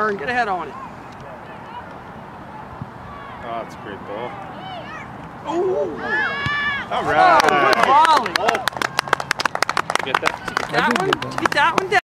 Turn, get ahead on it. Oh, that's a great ball. Ooh. All oh, right. Oh, good volley. Oh. Get that? Get That one, get that one down.